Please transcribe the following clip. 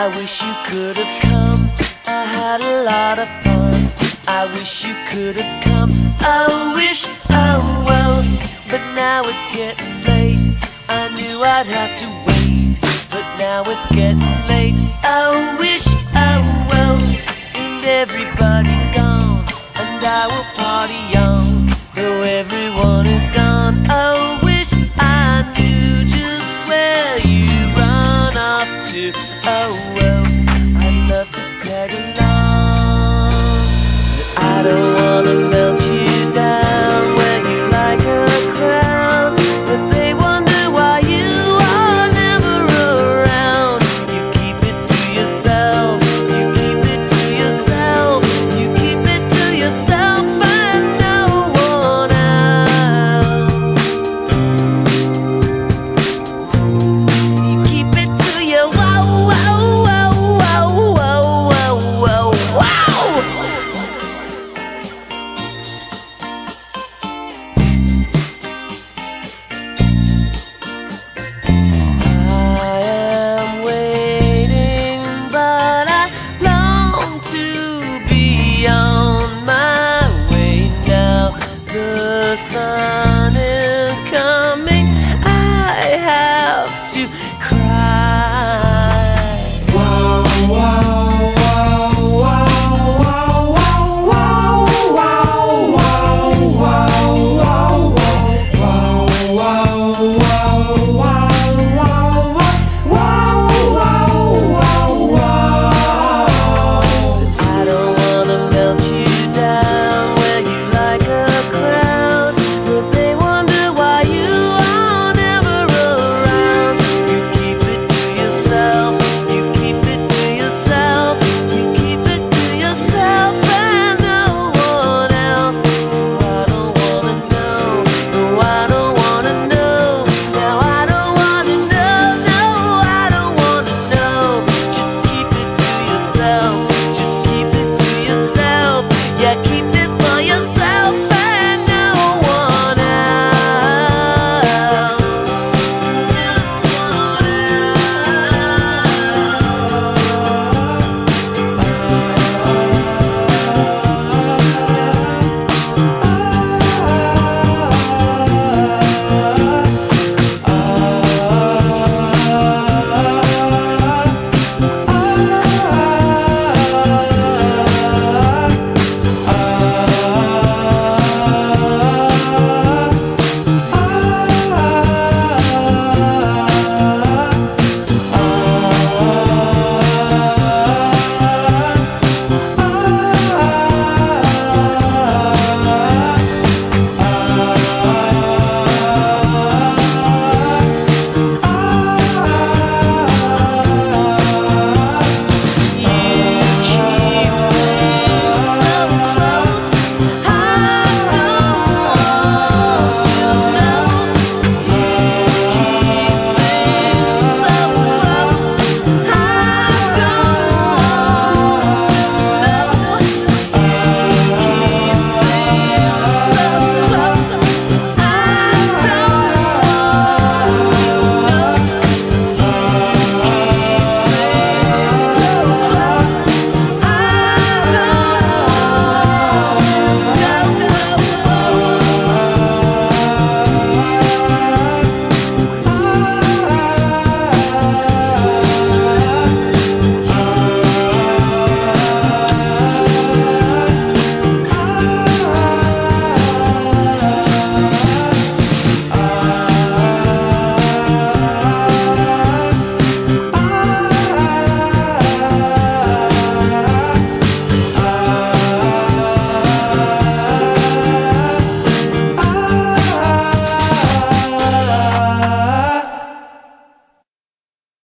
I wish you could have come. I had a lot of fun. I wish you could have come. I wish, oh well. But now it's getting late. I knew I'd have to wait. But now it's getting late. I